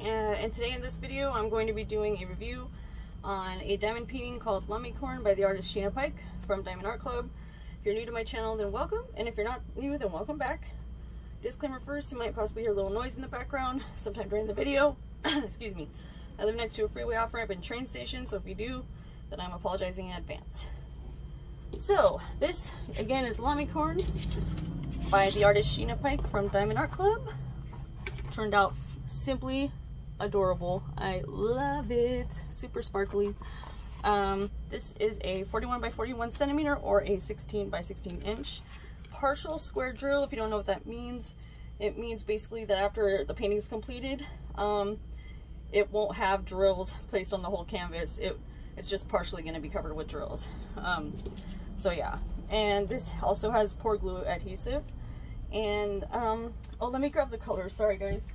Uh, today in this video I'm going to be doing a review on a diamond painting called Llamicorn by the artist Sheena Pike from Diamond Art Club. If you're new to my channel then welcome and if you're not new then welcome back. Disclaimer first, you might possibly hear a little noise in the background sometime during the video. Excuse me. I live next to a freeway off-ramp and train station so if you do then I'm apologizing in advance. So this again is Llamicorn by the artist Sheena Pike from Diamond Art Club. Turned out simply adorable. I love it. Super sparkly. Um, this is a 41 by 41 centimeter or a 16 by 16 inch partial square drill. If you don't know what that means, it means basically that after the painting is completed, um, it won't have drills placed on the whole canvas. It, it's just partially going to be covered with drills. Um, so yeah, and this also has pour glue adhesive. And, um, oh, let me grab the colors. Sorry, guys.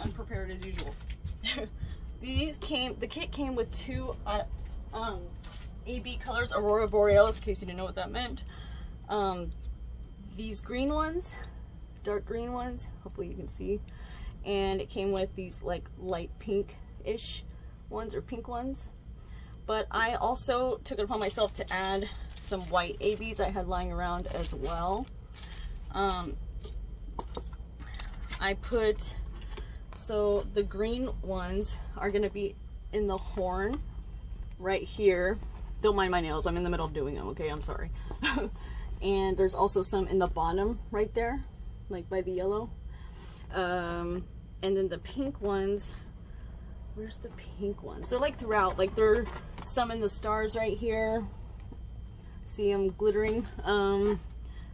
Unprepared as usual. These came, the kit came with two uh, um, AB colors, Aurora Borealis, in case you didn't know what that meant. Um, these green ones, dark green ones, hopefully you can see. And it came with these like light pink-ish ones or pink ones. But I also took it upon myself to add some white ABs I had lying around as well. Um, I put, so the green ones are to be in the horn right here. Don't mind my nails. I'm in the middle of doing them. Okay, I'm sorry. and there's also some in the bottom right there, like by the yellow. Um, and then the pink ones, where's the pink ones? They're like throughout, like they're some in the stars right here. See them glittering. Um,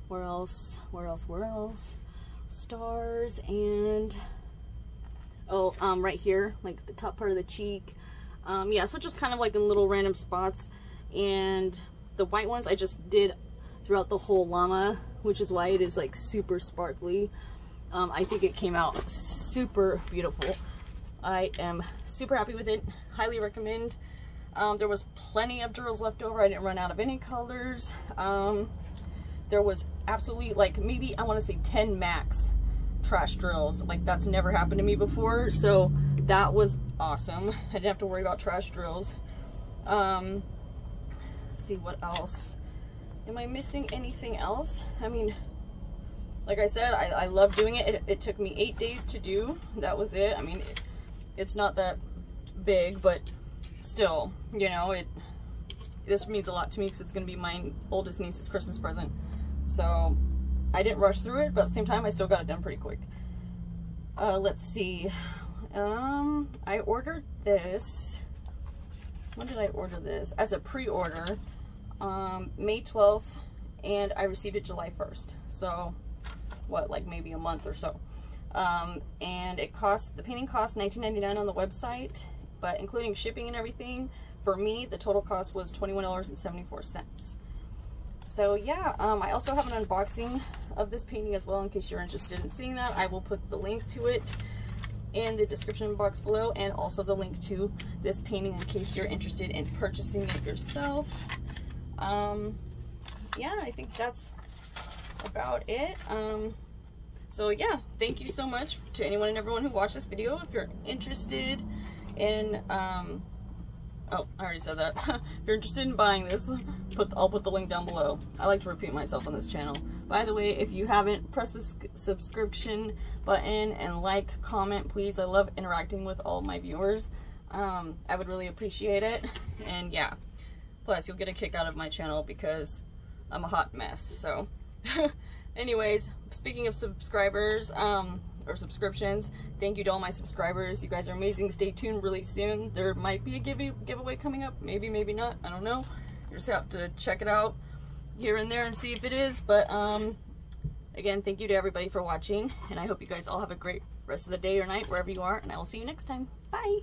where else? Where else? Where else? Stars and, oh, um, right here, like the top part of the cheek. Um, yeah, so just kind of like in little random spots. And the white ones I just did throughout the whole llama, which is why it is like super sparkly. Um, I think it came out super beautiful. I am super happy with it. Highly recommend. Um, there was plenty of drills left over. I didn't run out of any colors. Um, there was absolutely like maybe I want to say 10 max trash drills. Like that's never happened to me before. So that was awesome. I didn't have to worry about trash drills. Um, see what else. Am I missing anything else? I mean, like I said, I, I love doing it. it. it. took me eight days to do. That was it. I mean, it, it's not that big, but still, you know, it this means a lot to me because it's going to be my oldest niece's Christmas present. So I didn't rush through it, but at the same time, I still got it done pretty quick. Uh, let's see. Um, I ordered this. When did I order this? As a pre-order, um, May 12th, and I received it July 1st. So, what, like maybe a month or so. Um, and it cost, the painting cost $19.99 on the website, but including shipping and everything, for me, the total cost was $21.74. So yeah, um, I also have an unboxing of this painting as well in case you're interested in seeing that. I will put the link to it in the description box below and also the link to this painting in case you're interested in purchasing it yourself. Um, yeah, I think that's about it. Um, so yeah, thank you so much to anyone and everyone who watched this video. If you're interested in, um, oh, I already said that. if you're interested in buying this, put I'll put the link down below. I like to repeat myself on this channel. By the way, if you haven't, press the subscription button and like, comment, please. I love interacting with all my viewers. Um, I would really appreciate it. And yeah, plus you'll get a kick out of my channel because I'm a hot mess. So anyways, speaking of subscribers, um, or subscriptions, thank you to all my subscribers. You guys are amazing. Stay tuned really soon. There might be a give giveaway coming up. Maybe, maybe not. I don't know. You just have to check it out here and there and see if it is. But um, again, thank you to everybody for watching. And I hope you guys all have a great rest of the day or night, wherever you are. And I will see you next time. Bye.